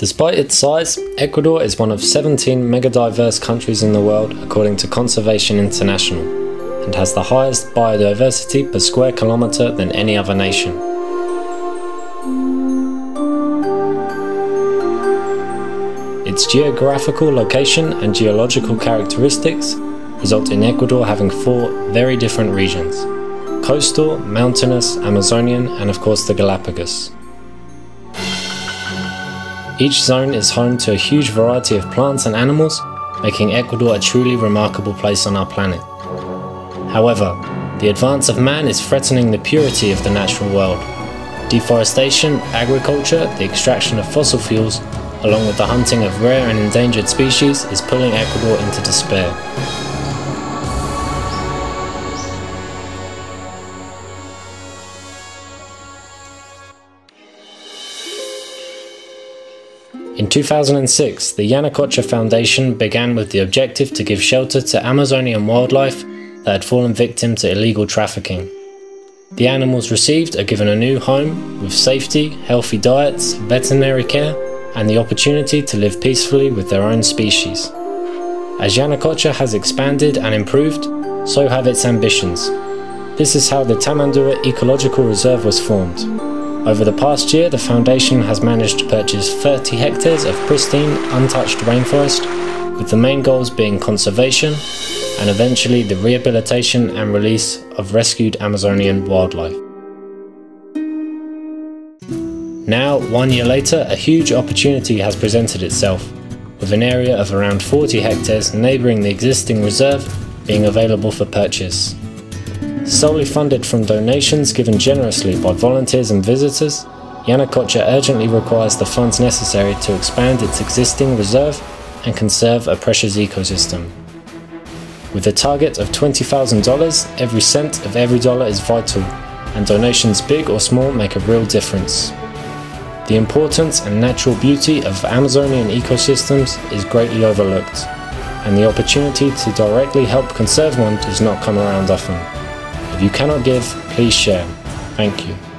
Despite its size, Ecuador is one of 17 megadiverse countries in the world according to Conservation International, and has the highest biodiversity per square kilometre than any other nation. Its geographical location and geological characteristics result in Ecuador having four very different regions coastal, mountainous, Amazonian, and of course the Galapagos. Each zone is home to a huge variety of plants and animals, making Ecuador a truly remarkable place on our planet. However, the advance of man is threatening the purity of the natural world. Deforestation, agriculture, the extraction of fossil fuels, along with the hunting of rare and endangered species, is pulling Ecuador into despair. In 2006, the Yanacocha Foundation began with the objective to give shelter to Amazonian wildlife that had fallen victim to illegal trafficking. The animals received are given a new home with safety, healthy diets, veterinary care, and the opportunity to live peacefully with their own species. As Yanacocha has expanded and improved, so have its ambitions. This is how the Tamandua Ecological Reserve was formed. Over the past year, the Foundation has managed to purchase 30 hectares of pristine, untouched rainforest, with the main goals being conservation and eventually the rehabilitation and release of rescued Amazonian wildlife. Now, one year later, a huge opportunity has presented itself, with an area of around 40 hectares neighbouring the existing reserve being available for purchase. Solely funded from donations given generously by volunteers and visitors, Yanacocha urgently requires the funds necessary to expand its existing reserve and conserve a precious ecosystem. With a target of $20,000, every cent of every dollar is vital, and donations big or small make a real difference. The importance and natural beauty of Amazonian ecosystems is greatly overlooked, and the opportunity to directly help conserve one does not come around often. If you cannot give, please share. Thank you.